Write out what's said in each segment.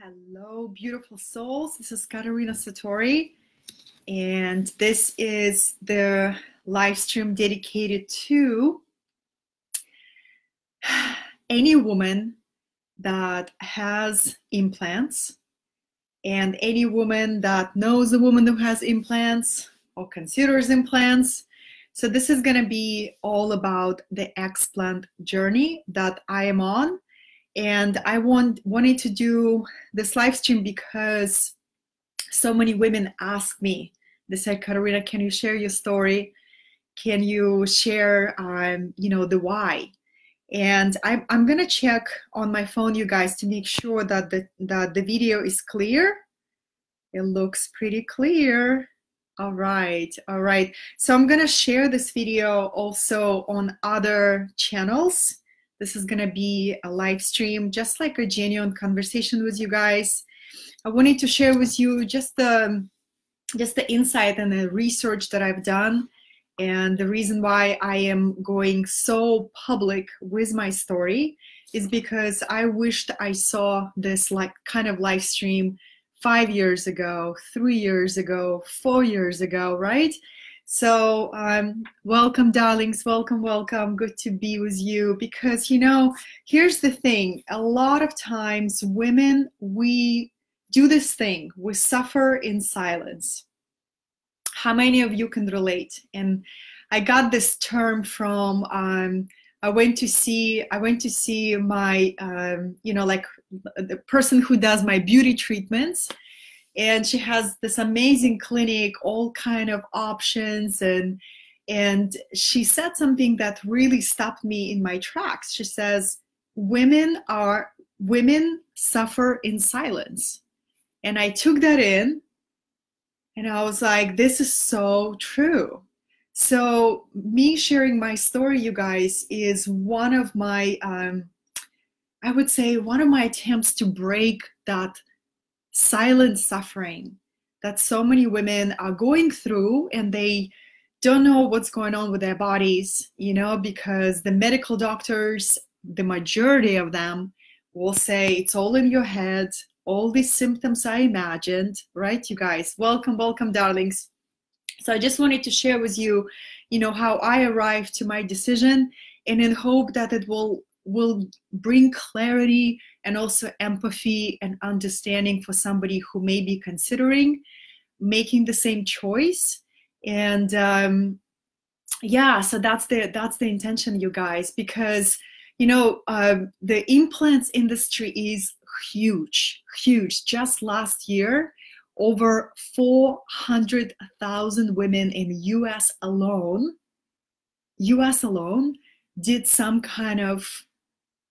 Hello, beautiful souls. This is Katerina Satori, and this is the live stream dedicated to any woman that has implants and any woman that knows a woman who has implants or considers implants. So, this is going to be all about the explant journey that I am on and I want wanted to do this live stream because so many women ask me. They said, "Katerina, can you share your story? Can you share, um, you know, the why?" And I'm I'm gonna check on my phone, you guys, to make sure that the that the video is clear. It looks pretty clear. All right, all right. So I'm gonna share this video also on other channels this is going to be a live stream, just like a genuine conversation with you guys. I wanted to share with you just the, just the insight and the research that I've done and the reason why I am going so public with my story is because I wished I saw this like kind of live stream five years ago, three years ago, four years ago, right? So, um, welcome, darlings. Welcome, welcome. Good to be with you. Because, you know, here's the thing a lot of times, women, we do this thing, we suffer in silence. How many of you can relate? And I got this term from, um, I went to see, I went to see my, um, you know, like the person who does my beauty treatments and she has this amazing clinic all kind of options and and she said something that really stopped me in my tracks. She says women are women suffer in silence. And i took that in and i was like this is so true. So me sharing my story you guys is one of my um, i would say one of my attempts to break that silent suffering that so many women are going through and they don't know what's going on with their bodies, you know, because the medical doctors, the majority of them will say it's all in your head, all these symptoms I imagined, right, you guys? Welcome, welcome, darlings. So I just wanted to share with you, you know, how I arrived to my decision and in hope that it will will bring clarity and also empathy and understanding for somebody who may be considering making the same choice. And um, yeah so that's the that's the intention you guys because you know uh, the implants industry is huge huge. Just last year over 400,000 women in US alone US alone did some kind of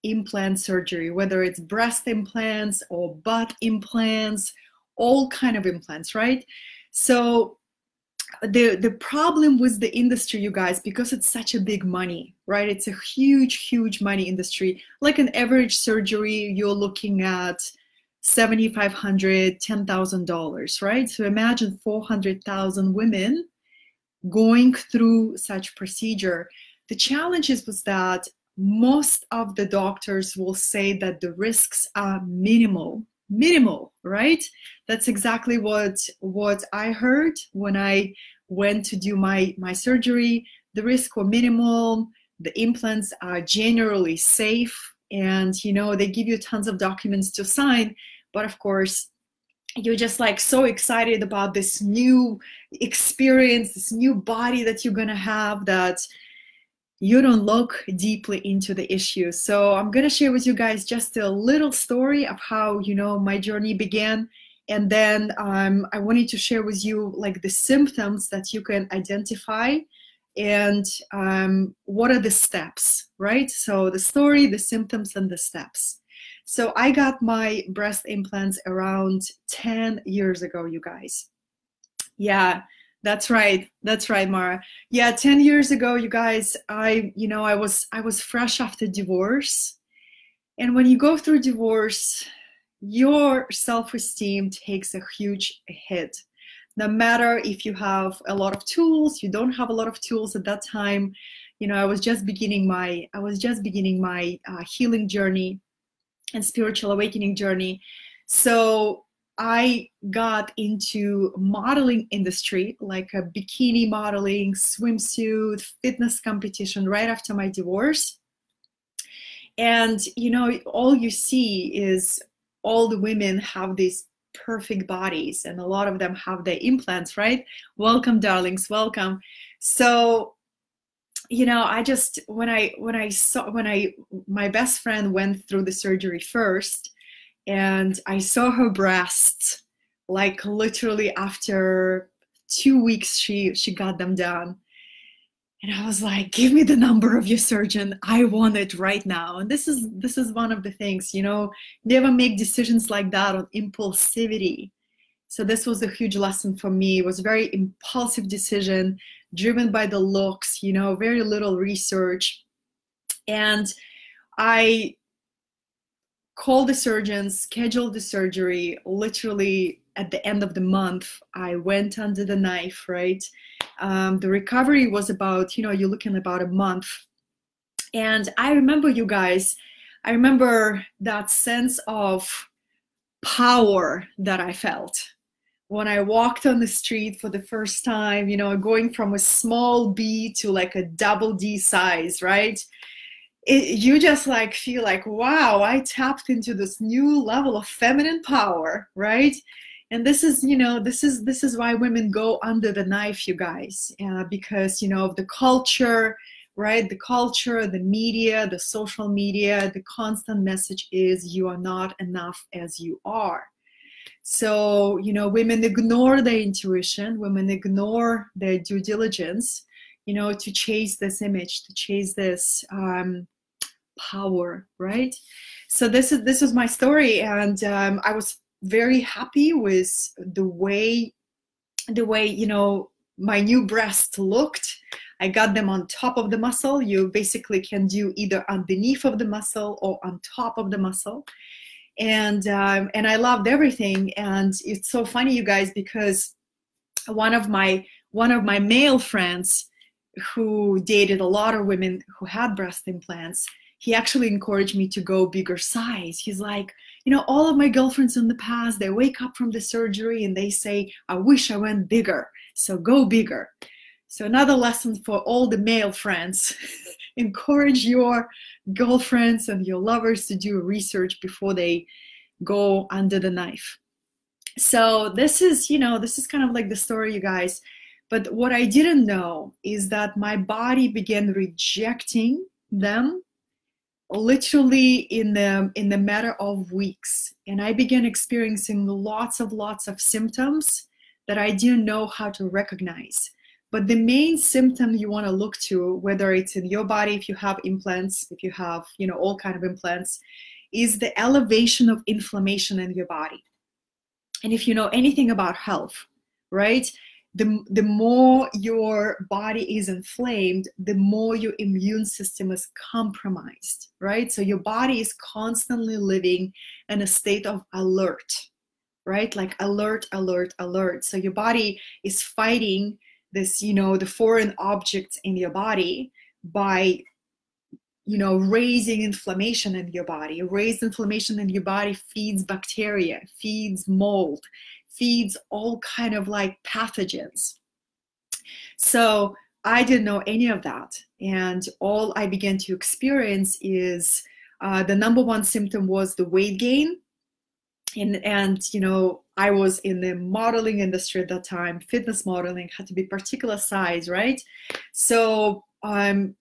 implant surgery, whether it's breast implants or butt implants, all kind of implants, right? So the the problem with the industry, you guys, because it's such a big money, right? It's a huge, huge money industry. Like an average surgery, you're looking at $7,500, $10,000, right? So imagine 400,000 women going through such procedure. The challenge is was that most of the doctors will say that the risks are minimal minimal right? That's exactly what what i heard when i went to do my my surgery. The risks were minimal. The implants are generally safe and you know they give you tons of documents to sign. But of course you're just like so excited about this new experience this new body that you're gonna have that you don't look deeply into the issue. So I'm going to share with you guys just a little story of how, you know, my journey began. And then um, I wanted to share with you like the symptoms that you can identify and um, what are the steps, right? So the story, the symptoms, and the steps. So I got my breast implants around 10 years ago, you guys. Yeah, that's right. That's right, Mara. Yeah, 10 years ago, you guys, I, you know, I was I was fresh after divorce. And when you go through divorce, your self-esteem takes a huge hit. No matter if you have a lot of tools, you don't have a lot of tools at that time. You know, I was just beginning my I was just beginning my uh, healing journey and spiritual awakening journey So I got into modeling industry, like a bikini modeling, swimsuit, fitness competition right after my divorce. And you know, all you see is all the women have these perfect bodies, and a lot of them have their implants, right? Welcome, darlings, welcome. So you know i just when i when i saw when i my best friend went through the surgery first and I saw her breasts like literally after two weeks she she got them done. And i was like give me the number of your surgeon. I want it right now. And this is this is one of the things you know never make decisions like that on impulsivity. So this was a huge lesson for me. It was a very impulsive decision driven by the looks you know very little research. And i called the surgeon, scheduled the surgery. Literally at the end of the month, I went under the knife, right? Um, the recovery was about, you know, you're looking about a month. And I remember you guys, I remember that sense of power that I felt when I walked on the street for the first time, you know, going from a small B to like a double D size, right? It, you just like feel like wow i tapped into this new level of feminine power right? And this is you know this is this is why women go under the knife you guys uh, because you know of the culture right? The culture the media the social media the constant message is you are not enough as you are. So you know women ignore their intuition women ignore their due diligence you know to chase this image to chase this um, power right? So this is this is my story and um, i was very happy with the way the way you know my new breast looked. I got them on top of the muscle. You basically can do either underneath of the muscle or on top of the muscle. And um, and i loved everything. And it's so funny you guys because one of my one of my male friends who dated a lot of women who had breast implants he actually encouraged me to go bigger size. He's like, you know, all of my girlfriends in the past, they wake up from the surgery and they say, I wish I went bigger. So go bigger. So another lesson for all the male friends, encourage your girlfriends and your lovers to do research before they go under the knife. So this is, you know, this is kind of like the story, you guys. But what I didn't know is that my body began rejecting them literally in the in the matter of weeks. And i began experiencing lots of lots of symptoms that i didn't know how to recognize. But the main symptom you want to look to whether it's in your body if you have implants if you have you know all kind of implants is the elevation of inflammation in your body. And if you know anything about health right the, the more your body is inflamed, the more your immune system is compromised, right? So your body is constantly living in a state of alert, right? Like alert, alert, alert. So your body is fighting this, you know, the foreign objects in your body by you know raising inflammation in your body raised inflammation in your body feeds bacteria feeds mold feeds all kind of like pathogens. So I didn't know any of that. And all I began to experience is uh, the number one symptom was the weight gain. And, and, you know, I was in the modeling industry at that time, fitness modeling had to be particular size, right? So um,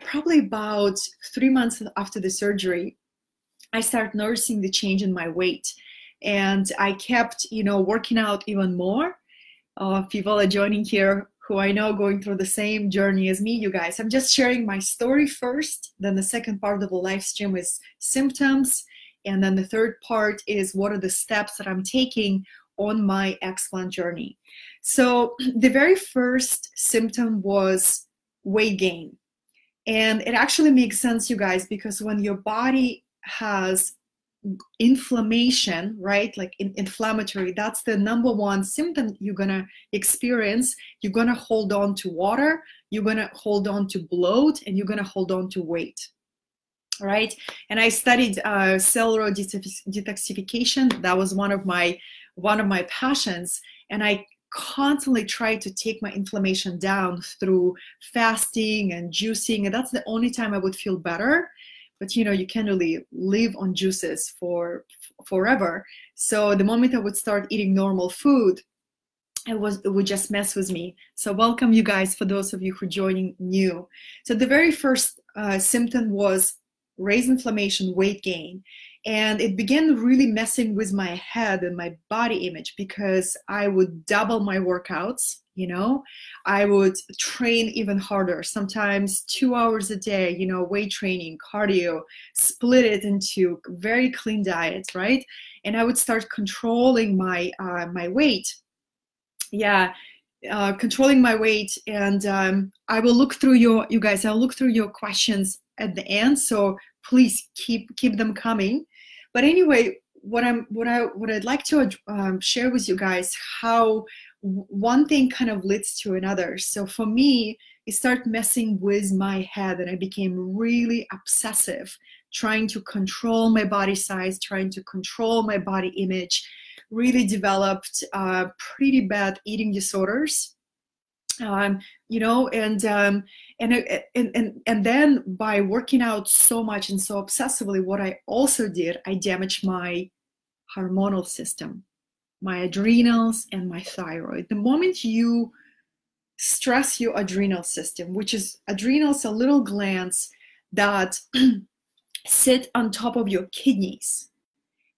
probably about three months after the surgery, I started noticing the change in my weight and I kept, you know, working out even more. Uh, people are joining here who I know going through the same journey as me, you guys. I'm just sharing my story first. Then the second part of the live stream is symptoms. And then the third part is what are the steps that I'm taking on my explant journey. So the very first symptom was weight gain. And it actually makes sense, you guys, because when your body has inflammation, right? Like in, inflammatory, that's the number one symptom you're gonna experience. You're gonna hold on to water, you're gonna hold on to bloat, and you're gonna hold on to weight. right? And I studied uh, cellular detoxification. That was one of my one of my passions, and I constantly tried to take my inflammation down through fasting and juicing, and that's the only time I would feel better. But you know, you can't really live on juices for forever. So the moment I would start eating normal food, it was it would just mess with me. So welcome you guys for those of you who joining new. So the very first uh, symptom was raised inflammation weight gain. And it began really messing with my head and my body image because i would double my workouts you know? I would train even harder sometimes two hours a day you know weight training cardio split it into very clean diets right? And i would start controlling my uh, my weight. Yeah uh, controlling my weight and um, i will look through your you guys i'll look through your questions at the end so please keep keep them coming. But anyway what i'm what i what i'd like to um, share with you guys how one thing kind of leads to another so for me it started messing with my head and i became really obsessive trying to control my body size trying to control my body image really developed uh, pretty bad eating disorders. Um, you know, and, um, and and and and then by working out so much and so obsessively, what I also did, I damaged my hormonal system, my adrenals and my thyroid. The moment you stress your adrenal system, which is adrenals are little glands that sit on top of your kidneys.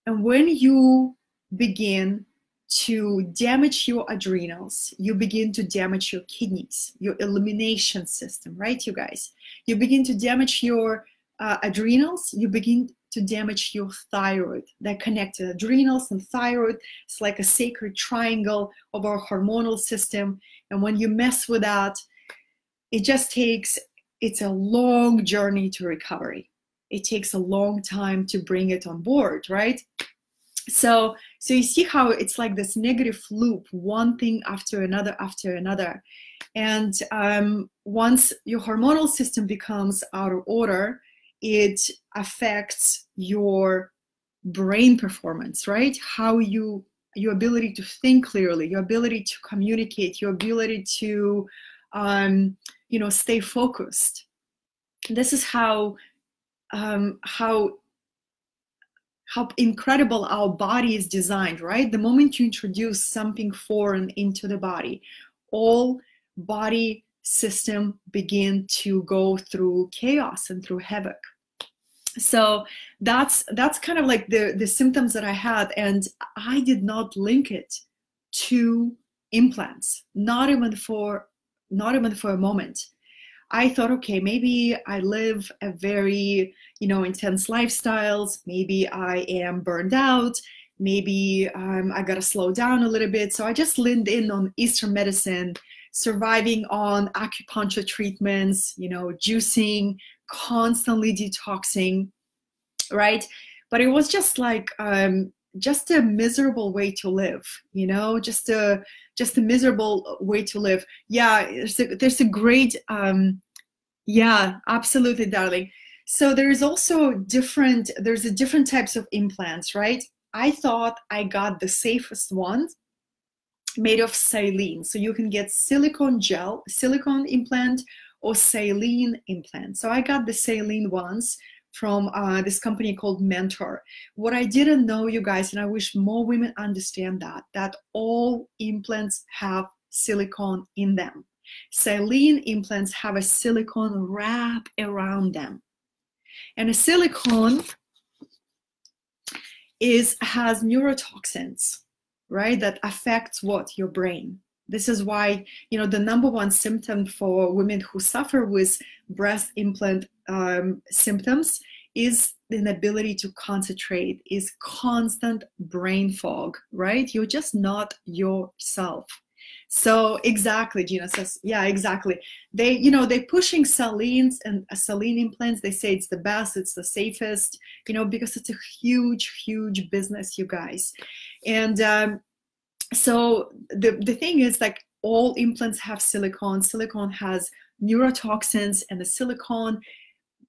And when you begin to damage your adrenals, you begin to damage your kidneys, your elimination system, right, you guys? You begin to damage your uh, adrenals, you begin to damage your thyroid. They're connected. Adrenals and thyroid, it's like a sacred triangle of our hormonal system. And when you mess with that, it just takes, it's a long journey to recovery. It takes a long time to bring it on board, right? so so you see how it's like this negative loop one thing after another after another and um, once your hormonal system becomes out of order it affects your brain performance right how you your ability to think clearly your ability to communicate your ability to um, you know stay focused this is how um, how how incredible our body is designed, right? The moment you introduce something foreign into the body, all body system begin to go through chaos and through havoc. So that's that's kind of like the the symptoms that I had, and I did not link it to implants, not even for not even for a moment. I thought, okay, maybe I live a very, you know, intense lifestyles. Maybe I am burned out. Maybe um, I got to slow down a little bit. So I just leaned in on Eastern medicine, surviving on acupuncture treatments, you know, juicing, constantly detoxing, right? But it was just like, um, just a miserable way to live, you know, just a just a miserable way to live. Yeah, there's a, there's a great, um, yeah, absolutely, darling. So there's also different, there's a different types of implants, right? I thought I got the safest one made of saline. So you can get silicone gel, silicone implant or saline implant. So I got the saline ones from uh, this company called Mentor. What I didn't know, you guys, and I wish more women understand that, that all implants have silicone in them. Saline implants have a silicone wrap around them. And a silicone is has neurotoxins, right? That affects what? Your brain. This is why, you know, the number one symptom for women who suffer with breast implant um, symptoms is the inability to concentrate, is constant brain fog, right? You're just not yourself. So exactly, Gina says, yeah, exactly. They, you know, they're pushing salines and uh, saline implants. They say it's the best, it's the safest, you know, because it's a huge, huge business, you guys. And um, so the the thing is, like, all implants have silicone. Silicone has neurotoxins, and the silicone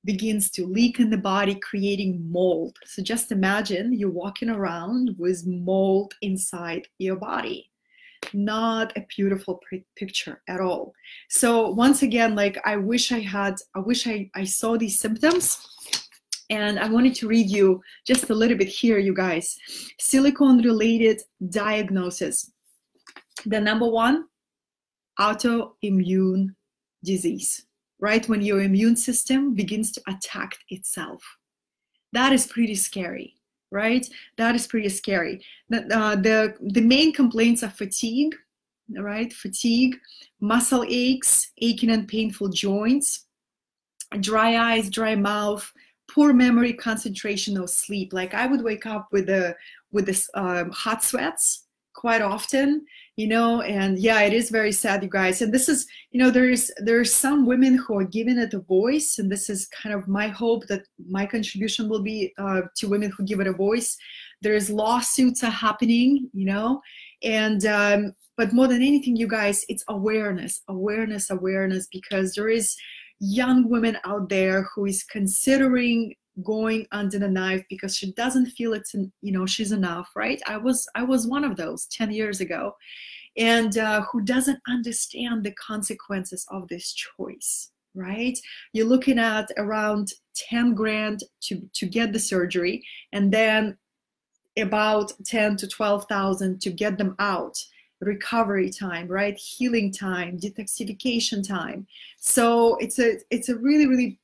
begins to leak in the body, creating mold. So just imagine you're walking around with mold inside your body. Not a beautiful picture at all. So once again, like I wish I had, I wish I, I saw these symptoms. And I wanted to read you just a little bit here, you guys. Silicone related diagnosis. The number one, autoimmune disease right? When your immune system begins to attack itself. That is pretty scary, right? That is pretty scary. The, uh, the, the main complaints are fatigue, right? Fatigue, muscle aches, aching and painful joints, dry eyes, dry mouth, poor memory, concentration, or sleep. Like I would wake up with the with this um, hot sweats quite often you know and yeah it is very sad you guys. And this is you know there's there's some women who are giving it a voice and this is kind of my hope that my contribution will be uh, to women who give it a voice. There's lawsuits are happening you know and um, but more than anything you guys it's awareness awareness awareness because there is young women out there who is considering going under the knife because she doesn't feel it's you know she's enough right? I was i was one of those 10 years ago. And uh, who doesn't understand the consequences of this choice right? You're looking at around 10 grand to to get the surgery and then about 10 to 12,000 to get them out. Recovery time right? Healing time detoxification time. So it's a it's a really really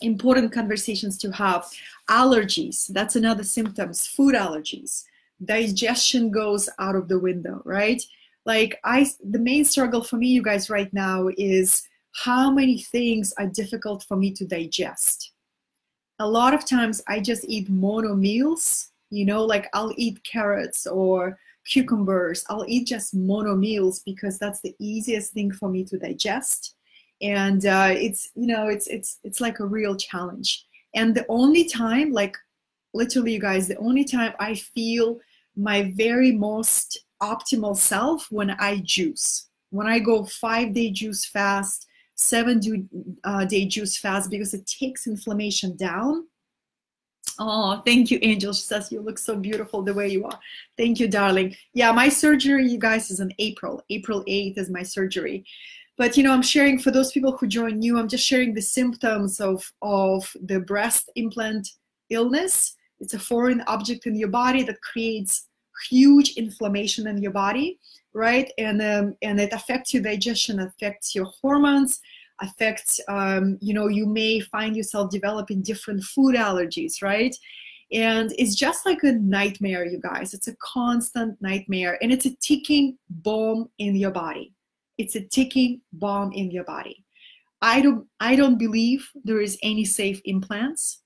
important conversations to have. Allergies, that's another symptoms, food allergies. Digestion goes out of the window, right? Like I the main struggle for me, you guys, right now is how many things are difficult for me to digest. A lot of times I just eat mono meals, you know, like I'll eat carrots or cucumbers. I'll eat just mono meals because that's the easiest thing for me to digest and uh, it's you know it's it's it's like a real challenge and the only time like literally you guys the only time i feel my very most optimal self when i juice when i go five day juice fast seven uh, day juice fast because it takes inflammation down Oh, thank you, Angel. She says you look so beautiful the way you are. Thank you, darling. Yeah, my surgery, you guys, is in April. April 8th is my surgery but you know i'm sharing for those people who join new i'm just sharing the symptoms of of the breast implant illness. It's a foreign object in your body that creates huge inflammation in your body right? And um, and it affects your digestion affects your hormones affects um, you know you may find yourself developing different food allergies right? And it's just like a nightmare you guys. It's a constant nightmare and it's a ticking bomb in your body it's a ticking bomb in your body. I don't I don't believe there is any safe implants.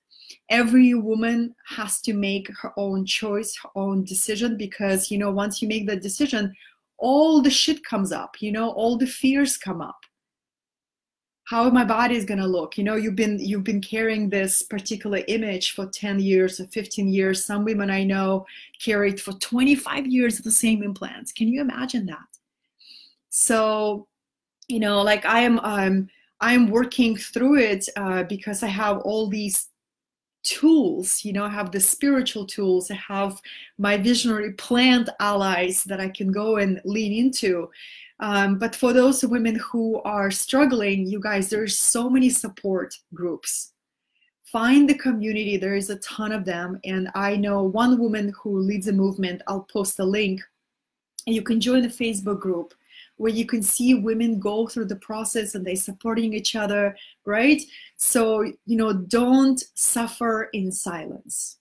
Every woman has to make her own choice, her own decision because you know once you make the decision, all the shit comes up, you know, all the fears come up. How my body is gonna look. You know, you've been you've been carrying this particular image for 10 years or 15 years. Some women I know carried for 25 years the same implants. Can you imagine that? So, you know, like I am, um, I'm working through it uh, because I have all these tools you know i have the spiritual tools i have my visionary plant allies that i can go and lean into. Um, but for those women who are struggling you guys there's so many support groups. Find the community there is a ton of them and i know one woman who leads a movement i'll post a link. You can join the facebook group where you can see women go through the process and they supporting each other right? So you know don't suffer in silence.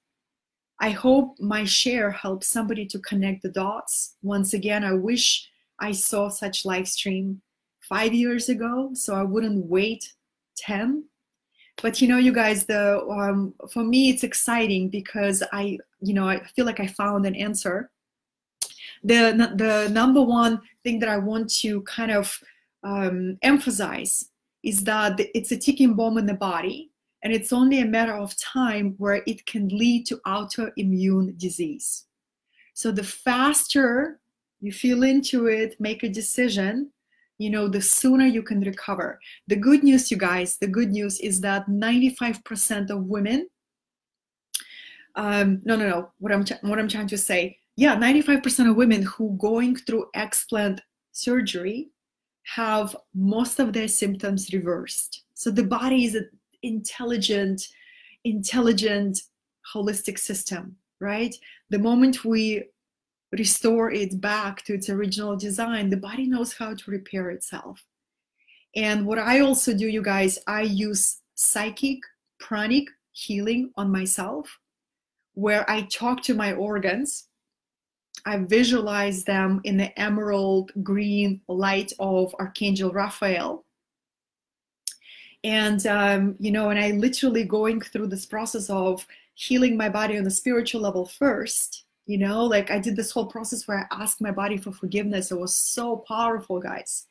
I hope my share helps somebody to connect the dots. Once again i wish i saw such live stream five years ago so i wouldn't wait 10 but you know you guys the um, for me it's exciting because i you know i feel like i found an answer the, the number one thing that I want to kind of um, emphasize is that it's a ticking bomb in the body and it's only a matter of time where it can lead to autoimmune disease. So the faster you feel into it, make a decision, you know, the sooner you can recover. The good news, you guys, the good news is that 95% of women, um, no, no, no, what I'm, what I'm trying to say, yeah, 95% of women who going through explant surgery have most of their symptoms reversed. So the body is an intelligent, intelligent, holistic system, right? The moment we restore it back to its original design, the body knows how to repair itself. And what I also do, you guys, I use psychic pranic healing on myself, where I talk to my organs. I visualize them in the emerald green light of Archangel Raphael. And, um, you know, and I literally going through this process of healing my body on the spiritual level first you know like i did this whole process where i asked my body for forgiveness. It was so powerful guys.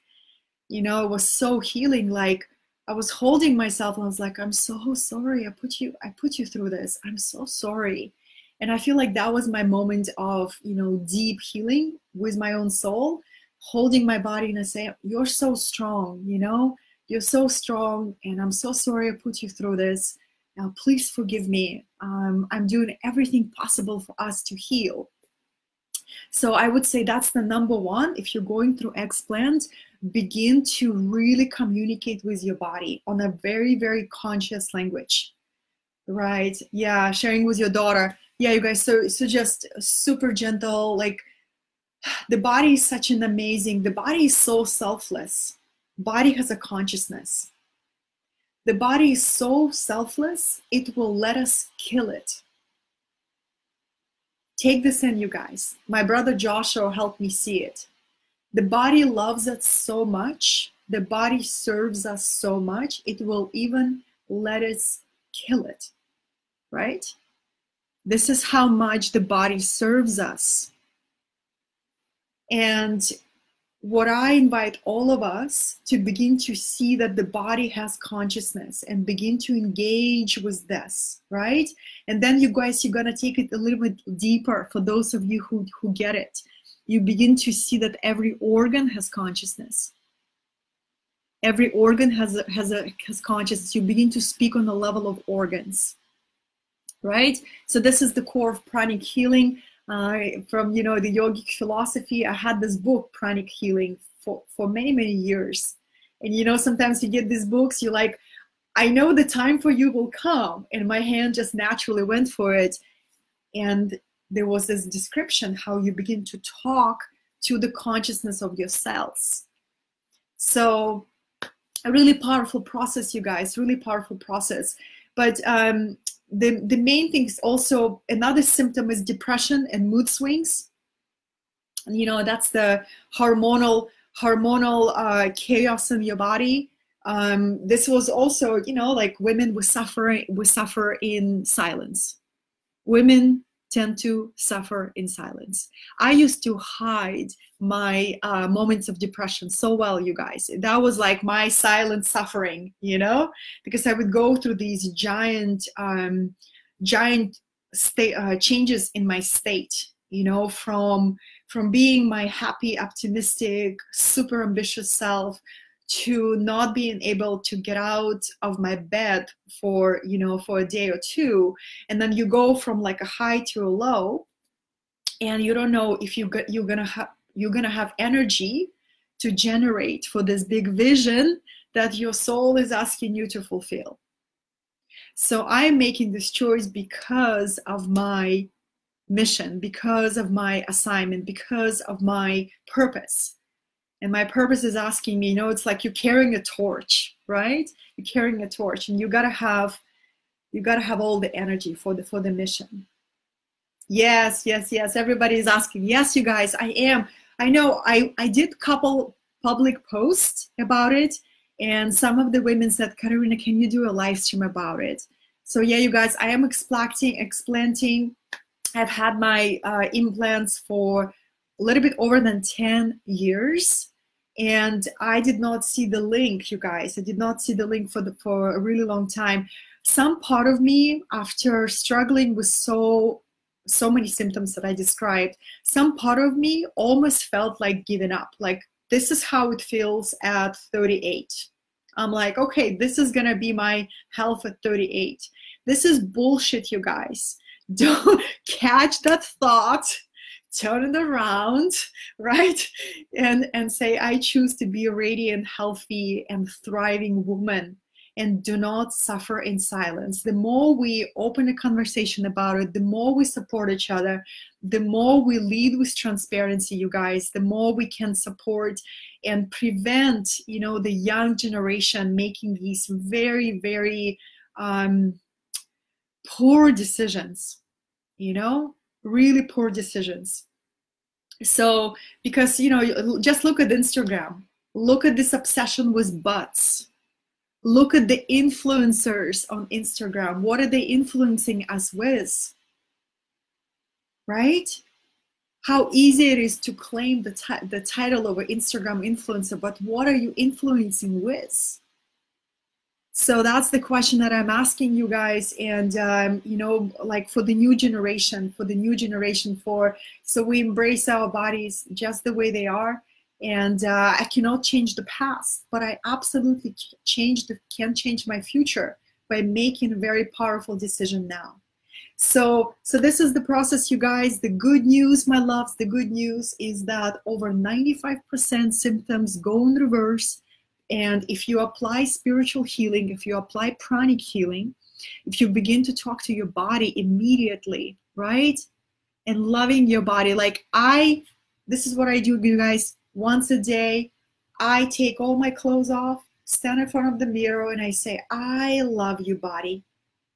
You know it was so healing. Like i was holding myself and i was like i'm so sorry. I put you i put you through this. I'm so sorry and i feel like that was my moment of you know deep healing with my own soul holding my body and i say you're so strong you know you're so strong and i'm so sorry i put you through this now, please forgive me. Um, I'm doing everything possible for us to heal. So I would say that's the number one. If you're going through explant, begin to really communicate with your body on a very, very conscious language. Right? Yeah, sharing with your daughter. Yeah, you guys. So so just super gentle. Like the body is such an amazing. The body is so selfless. Body has a consciousness the body is so selfless, it will let us kill it. Take this in, you guys. My brother Joshua helped me see it. The body loves us so much, the body serves us so much, it will even let us kill it, right? This is how much the body serves us. And what I invite all of us to begin to see that the body has consciousness and begin to engage with this, right? And then you guys, you're gonna take it a little bit deeper for those of you who, who get it. You begin to see that every organ has consciousness. Every organ has a, has a has consciousness. You begin to speak on the level of organs, right? So this is the core of pranic healing uh, from you know the yogic philosophy. I had this book, Pranic Healing, for for many many years, and you know sometimes you get these books, you're like, I know the time for you will come, and my hand just naturally went for it, and there was this description how you begin to talk to the consciousness of your cells. So a really powerful process, you guys, really powerful process. But um, the, the main thing is also another symptom is depression and mood swings. You know, that's the hormonal hormonal uh, chaos in your body. Um, this was also, you know, like women were suffering, would suffer in silence. Women tend to suffer in silence. I used to hide my uh, moments of depression so well, you guys. That was like my silent suffering, you know, because I would go through these giant, um, giant uh, changes in my state, you know, from from being my happy, optimistic, super ambitious self to not being able to get out of my bed for you know for a day or two. And then you go from like a high to a low and you don't know if you you're gonna have you're gonna have energy to generate for this big vision that your soul is asking you to fulfill. So i'm making this choice because of my mission because of my assignment because of my purpose and my purpose is asking me you know it's like you're carrying a torch right? You're carrying a torch and you gotta have you gotta have all the energy for the for the mission. Yes yes yes. Everybody is asking yes you guys i am. I know i i did couple public posts about it and some of the women said katerina can you do a live stream about it? So yeah you guys i am explanting explanting. I've had my uh, implants for a little bit over than 10 years and i did not see the link you guys i did not see the link for the for a really long time some part of me after struggling with so so many symptoms that i described some part of me almost felt like giving up like this is how it feels at 38. I'm like, okay, this is gonna be my health at 38. This is bullshit, you guys. Don't catch that thought, turn it around, right? And and say, I choose to be a radiant, healthy, and thriving woman and do not suffer in silence. The more we open a conversation about it, the more we support each other, the more we lead with transparency, you guys, the more we can support and prevent, you know, the young generation making these very, very um, poor decisions, you know, really poor decisions. So, because, you know, just look at Instagram, look at this obsession with butts look at the influencers on Instagram. What are they influencing us with? Right? How easy it is to claim the, the title of an Instagram influencer, but what are you influencing with? So that's the question that I'm asking you guys. And, um, you know, like for the new generation, for the new generation, for so we embrace our bodies just the way they are and uh, I cannot change the past, but I absolutely change the, can change my future by making a very powerful decision now. So, so this is the process, you guys. The good news, my loves, the good news is that over 95% symptoms go in reverse. And if you apply spiritual healing, if you apply pranic healing, if you begin to talk to your body immediately, right? And loving your body, like I, this is what I do, you guys once a day, I take all my clothes off, stand in front of the mirror, and I say, I love you, body.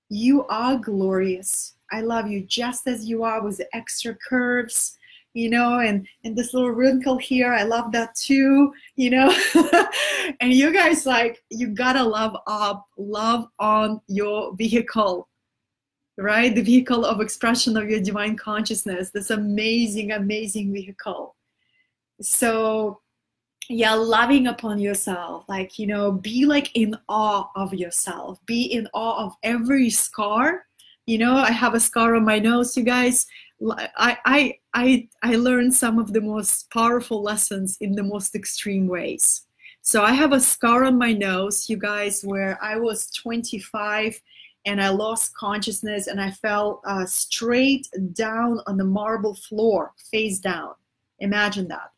You are glorious. I love you just as you are with the extra curves, you know, and, and this little wrinkle here. I love that too, you know. and you guys, like, you gotta love up, love on your vehicle, right? The vehicle of expression of your divine consciousness, this amazing, amazing vehicle so yeah loving upon yourself like you know be like in awe of yourself be in awe of every scar you know i have a scar on my nose you guys. I i i, I learned some of the most powerful lessons in the most extreme ways. So i have a scar on my nose you guys where i was 25 and i lost consciousness and i fell uh, straight down on the marble floor face down. Imagine that.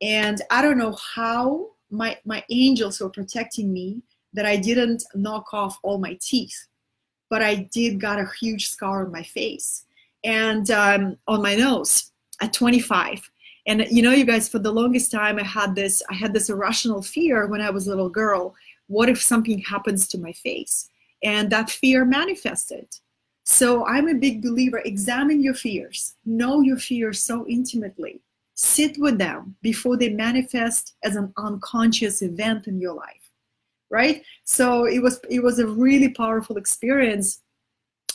And I don't know how my, my angels were protecting me that I didn't knock off all my teeth, but I did got a huge scar on my face and um, on my nose at 25. And you know, you guys, for the longest time, I had this, I had this irrational fear when I was a little girl. What if something happens to my face? And that fear manifested. So I'm a big believer. Examine your fears. Know your fears so intimately sit with them before they manifest as an unconscious event in your life right? So it was it was a really powerful experience.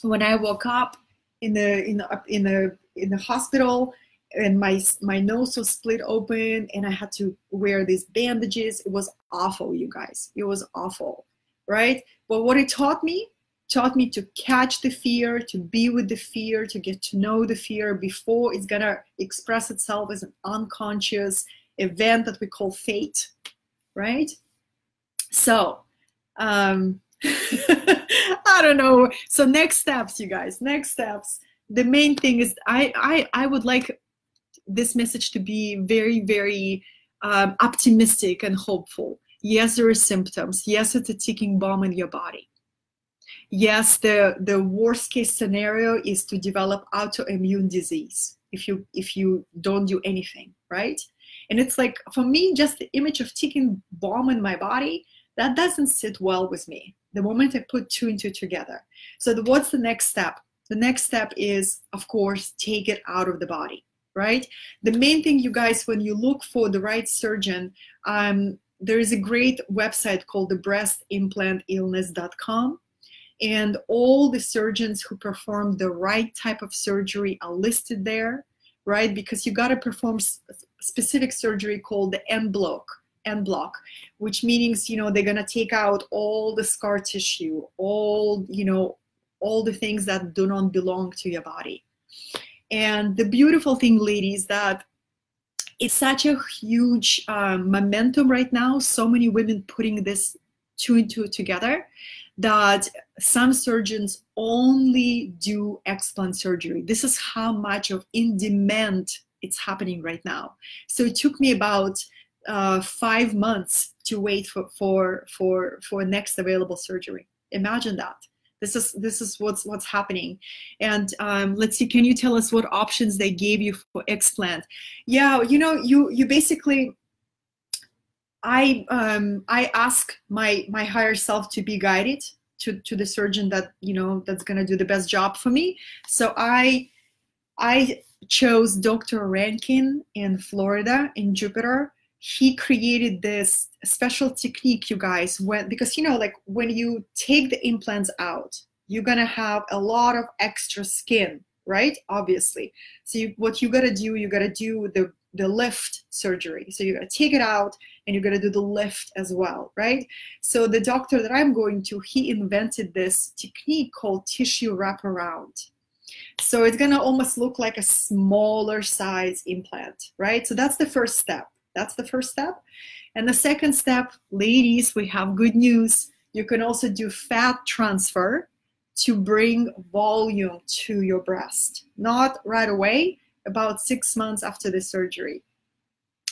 When i woke up in the in the in the in the hospital and my my nose was split open and i had to wear these bandages it was awful you guys. It was awful right? But what it taught me taught me to catch the fear, to be with the fear, to get to know the fear before it's to express itself as an unconscious event that we call fate, right? So, um, I don't know. So next steps, you guys, next steps. The main thing is I, I, I would like this message to be very, very um, optimistic and hopeful. Yes, there are symptoms. Yes, it's a ticking bomb in your body yes, the, the worst case scenario is to develop autoimmune disease if you if you don't do anything, right? And it's like for me, just the image of ticking bomb in my body, that doesn't sit well with me. The moment I put two and two together. So the, what's the next step? The next step is, of course, take it out of the body, right? The main thing, you guys, when you look for the right surgeon, um, there is a great website called the breastimplantillness.com and all the surgeons who perform the right type of surgery are listed there, right? Because you got to perform specific surgery called the en bloc, en bloc which means you know they're gonna take out all the scar tissue, all you know, all the things that do not belong to your body. And the beautiful thing, ladies, that it's such a huge um, momentum right now. So many women putting this two and two together that some surgeons only do explant surgery. This is how much of in demand it's happening right now. So it took me about uh, five months to wait for for for for next available surgery. Imagine that. This is this is what's what's happening. And um, let's see, can you tell us what options they gave you for explant? Yeah, you know, you you basically I um, I ask my my higher self to be guided to to the surgeon that you know that's gonna do the best job for me. So I I chose Dr. Rankin in Florida in Jupiter. He created this special technique, you guys, when because you know like when you take the implants out, you're gonna have a lot of extra skin, right? Obviously. So you, what you gotta do, you gotta do the the lift surgery. So you're gonna take it out and you're gonna do the lift as well, right? So the doctor that I'm going to, he invented this technique called tissue wraparound. So it's gonna almost look like a smaller size implant, right? So that's the first step. That's the first step. And the second step, ladies, we have good news. You can also do fat transfer to bring volume to your breast. Not right away, about six months after the surgery.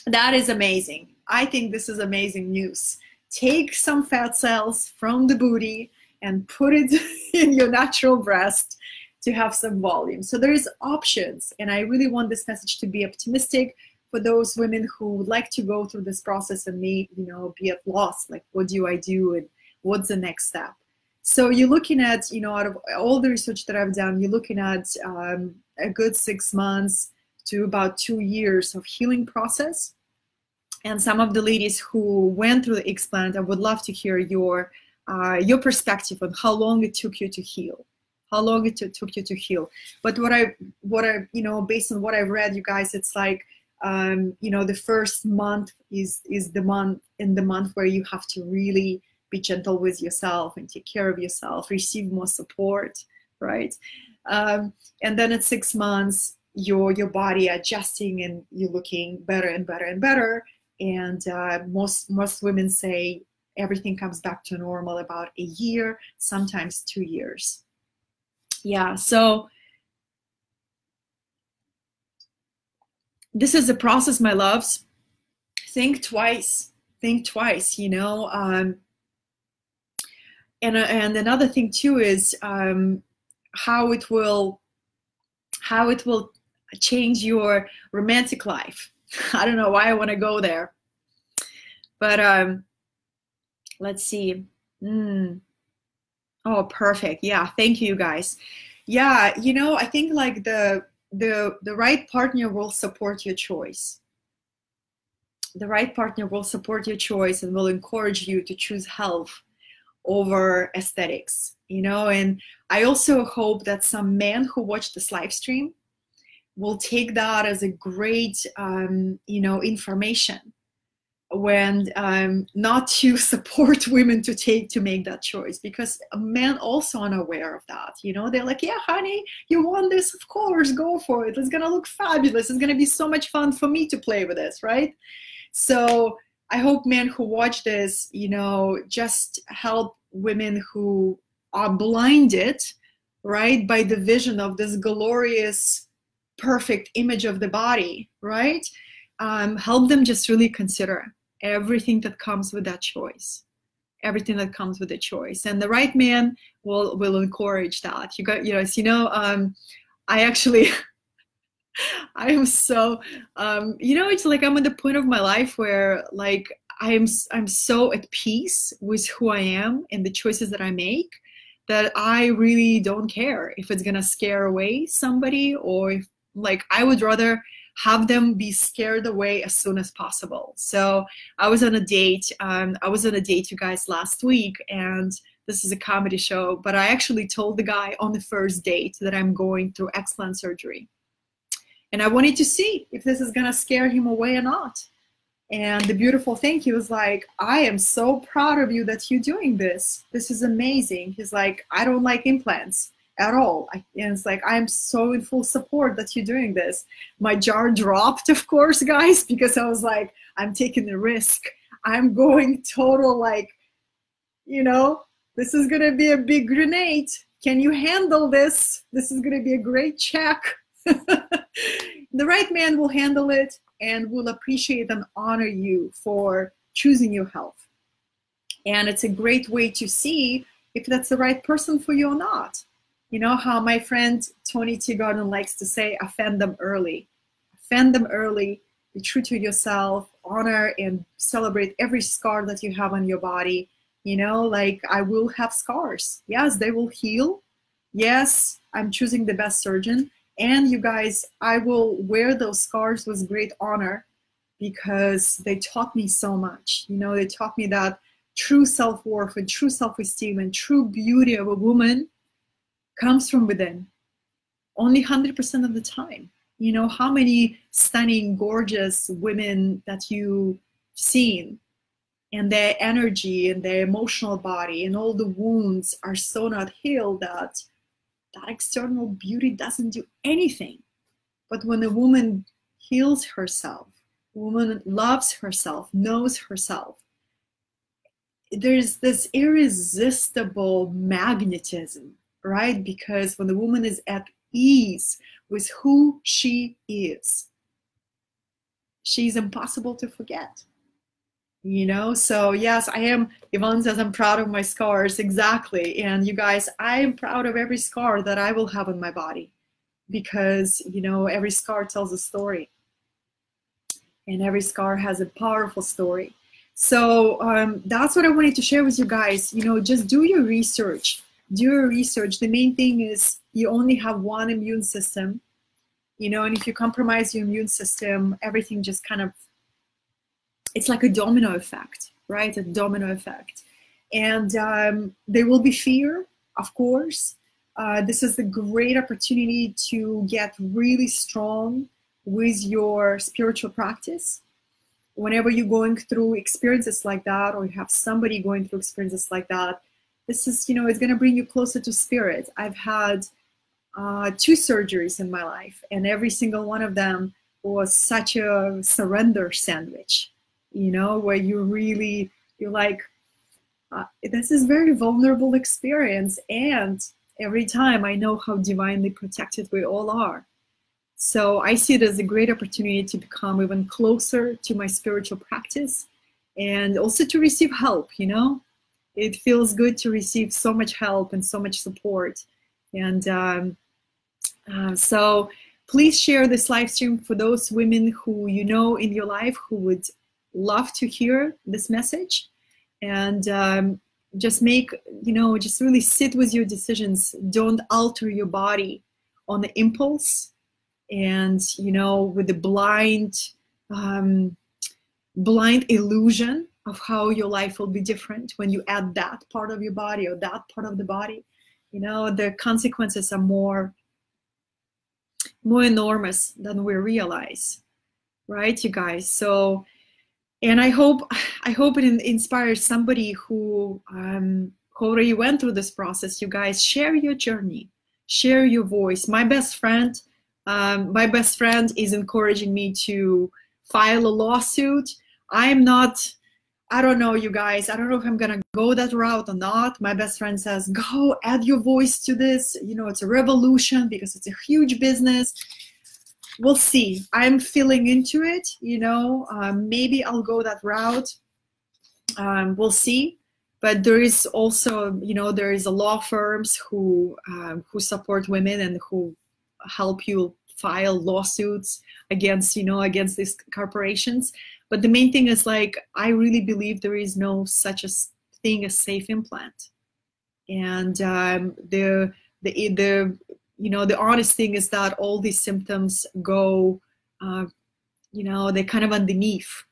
That is amazing. I think this is amazing news. Take some fat cells from the booty and put it in your natural breast to have some volume. So there's options, and I really want this message to be optimistic for those women who would like to go through this process and may, you know, be at loss. Like, what do I do, and what's the next step? So you're looking at, you know, out of all the research that I've done, you're looking at um, a good six months to about two years of healing process. And some of the ladies who went through the explant, I would love to hear your uh, your perspective on how long it took you to heal, how long it took you to heal. But what I what I you know based on what I've read, you guys, it's like um, you know the first month is is the month in the month where you have to really be gentle with yourself and take care of yourself, receive more support, right? Um, and then at six months, your your body adjusting and you're looking better and better and better. And uh, most most women say everything comes back to normal about a year, sometimes two years. Yeah, so this is a process, my loves. Think twice. Think twice. You know. Um, and uh, and another thing too is um, how it will how it will change your romantic life. I don't know why I want to go there. But um, let's see. Mm. Oh, perfect. Yeah, thank you guys. Yeah, you know, I think like the the the right partner will support your choice. The right partner will support your choice and will encourage you to choose health over aesthetics, you know. And I also hope that some men who watch this live stream will take that as a great, um, you know, information when um, not to support women to take to make that choice because men also unaware of that you know? They're like yeah honey you want this. Of course go for it. It's gonna look fabulous. It's gonna be so much fun for me to play with this right? So i hope men who watch this you know just help women who are blinded right by the vision of this glorious perfect image of the body, right? Um, help them just really consider everything that comes with that choice. Everything that comes with the choice. And the right man will will encourage that. You got you know as you know um i actually i am so um you know it's like i'm at the point of my life where like i'm i'm so at peace with who i am and the choices that i make that i really don't care if it's gonna scare away somebody or if like I would rather have them be scared away as soon as possible. So I was on a date. Um, I was on a date, you guys, last week, and this is a comedy show. But I actually told the guy on the first date that I'm going through explant surgery, and I wanted to see if this is gonna scare him away or not. And the beautiful thing, he was like, I am so proud of you that you're doing this. This is amazing. He's like, I don't like implants. At all. I, and it's like, I'm so in full support that you're doing this. My jar dropped, of course, guys, because I was like, I'm taking the risk. I'm going total, like, you know, this is going to be a big grenade. Can you handle this? This is going to be a great check. the right man will handle it and will appreciate and honor you for choosing your health. And it's a great way to see if that's the right person for you or not. You know how my friend Tony Teagarden likes to say, offend them early. Offend them early, be true to yourself, honor and celebrate every scar that you have on your body. You know, like I will have scars. Yes, they will heal. Yes, I'm choosing the best surgeon. And you guys, I will wear those scars with great honor because they taught me so much. You know, they taught me that true self-worth and true self-esteem and true beauty of a woman comes from within. Only 100% of the time. You know how many stunning gorgeous women that you've seen? And their energy and their emotional body and all the wounds are so not healed that that external beauty doesn't do anything. But when a woman heals herself woman loves herself knows herself there's this irresistible magnetism right? Because when the woman is at ease with who she is, she's impossible to forget. You know, so yes, I am. Yvonne says I'm proud of my scars. Exactly. And you guys, I am proud of every scar that I will have on my body because, you know, every scar tells a story. And every scar has a powerful story. So um, that's what I wanted to share with you guys. You know, just do your research do your research. The main thing is you only have one immune system, you know, and if you compromise your immune system, everything just kind of, it's like a domino effect, right? A domino effect. And um, there will be fear, of course. Uh, this is a great opportunity to get really strong with your spiritual practice. Whenever you're going through experiences like that, or you have somebody going through experiences like that, this is, you know, it's going to bring you closer to spirit. I've had uh, two surgeries in my life, and every single one of them was such a surrender sandwich, you know, where you really, you're like, uh, this is very vulnerable experience. And every time I know how divinely protected we all are. So I see it as a great opportunity to become even closer to my spiritual practice and also to receive help, you know, it feels good to receive so much help and so much support. And um, uh, so please share this live stream for those women who you know in your life who would love to hear this message. And um, just make, you know, just really sit with your decisions. Don't alter your body on the impulse and, you know, with the blind, um, blind illusion of how your life will be different when you add that part of your body or that part of the body. You know the consequences are more more enormous than we realize right you guys? So and i hope i hope it inspires somebody who um who already went through this process. You guys share your journey. Share your voice. My best friend um, my best friend is encouraging me to file a lawsuit. I am not I don't know, you guys. I don't know if I'm gonna go that route or not. My best friend says, go add your voice to this. You know, it's a revolution because it's a huge business. We'll see. I'm feeling into it. You know, um, maybe I'll go that route. Um, we'll see. But there is also, you know, there is a law firms who um, who support women and who help you file lawsuits against, you know, against these corporations but the main thing is like, I really believe there is no such a thing as safe implant. And um, the, the, the, you know, the honest thing is that all these symptoms go, uh, you know, they're kind of underneath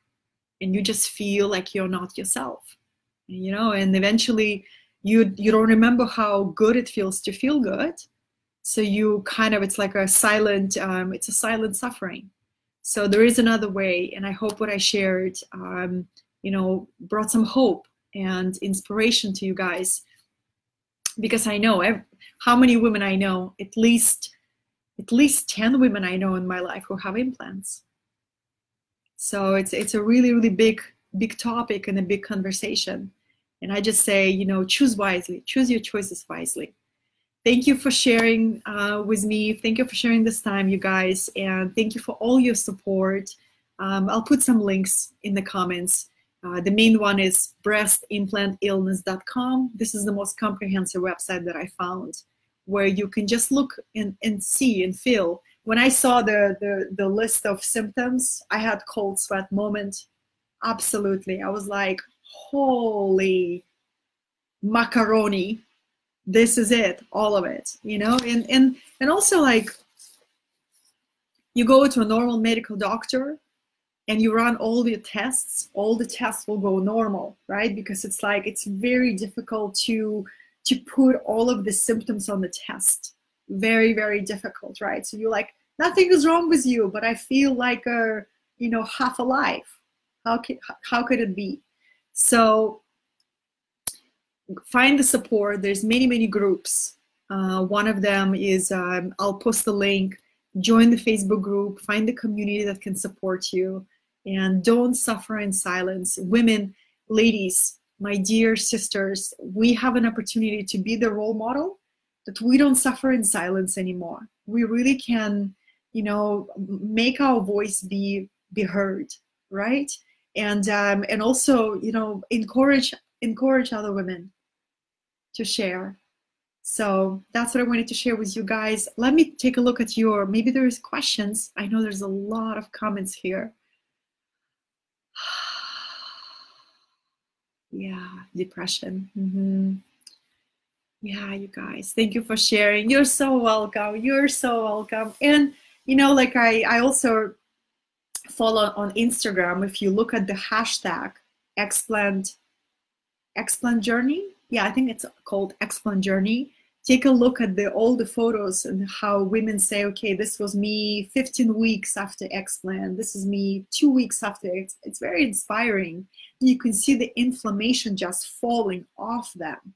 and you just feel like you're not yourself, you know, and eventually you, you don't remember how good it feels to feel good. So you kind of, it's like a silent, um, it's a silent suffering so there is another way, and I hope what I shared, um, you know, brought some hope and inspiration to you guys. because I know how many women I know, at least at least 10 women I know in my life who have implants. So it's it's a really, really big, big topic and a big conversation. And I just say, you know, choose wisely, choose your choices wisely. Thank you for sharing uh, with me. Thank you for sharing this time, you guys. And thank you for all your support. Um, I'll put some links in the comments. Uh, the main one is breastimplantillness.com. This is the most comprehensive website that I found where you can just look and, and see and feel. When I saw the, the, the list of symptoms, I had cold sweat moment. Absolutely. I was like, holy macaroni. This is it, all of it, you know? And, and, and also like, you go to a normal medical doctor and you run all the tests, all the tests will go normal, right? Because it's like, it's very difficult to, to put all of the symptoms on the test. Very, very difficult, right? So you're like, nothing is wrong with you, but I feel like a, you know, half alive. How could, how could it be? So find the support. There's many, many groups. Uh, one of them is, um, I'll post the link, join the Facebook group, find the community that can support you, and don't suffer in silence. Women, ladies, my dear sisters, we have an opportunity to be the role model that we don't suffer in silence anymore. We really can, you know, make our voice be be heard, right? And um, and also, you know, encourage encourage other women to share. So that's what I wanted to share with you guys. Let me take a look at your maybe there's questions. I know there's a lot of comments here. yeah depression mm-hmm. yeah you guys thank you for sharing you're so welcome you're so welcome and you know like i i also follow on instagram if you look at the hashtag explant explant journey yeah i think it's called explant journey. Take a look at the all the photos and how women say okay this was me 15 weeks after explant this is me two weeks after. It's, it's very inspiring. You can see the inflammation just falling off them.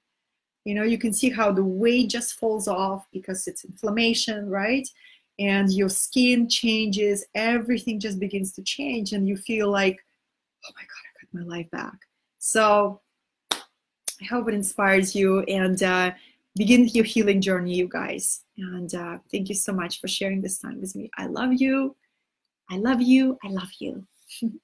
You know you can see how the weight just falls off because it's inflammation right? And your skin changes. Everything just begins to change and you feel like oh my god i got my life back. So i hope it inspires you and uh, begin your healing journey, you guys. And uh, thank you so much for sharing this time with me. I love you. I love you. I love you.